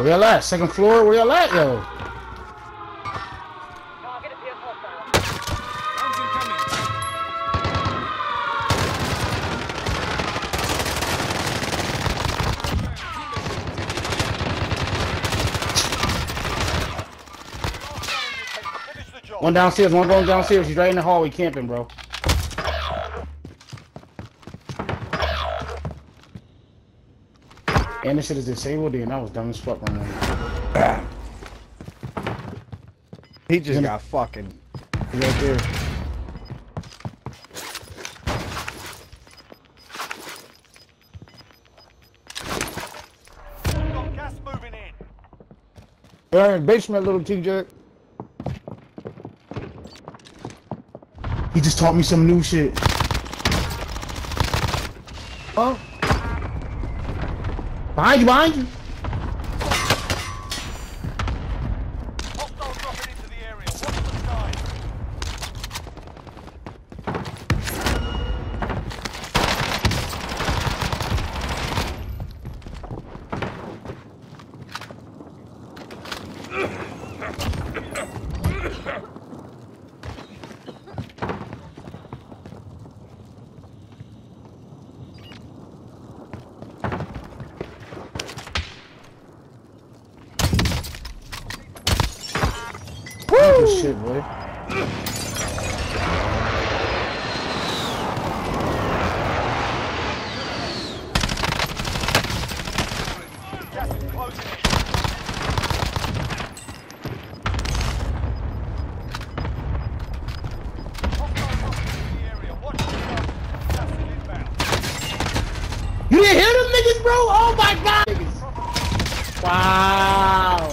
Where y'all at? Second floor? Where y'all at, yo? One downstairs, one going downstairs. He's right in the hallway camping, bro. And this shit is disabled, and I was dumb as fuck right now. He just got fucking. He's right there. Got gas moving in. They're in basement, little TJ. He just taught me some new shit. Oh. Behind you, behind you. Hostile dropping into the area. Watch the sky. Good shit, boy. Gas is closing in. Hostile dropping into the area. Watch the sky. Gas is inbound. You didn't hear them niggas, bro? Oh my god! Wow.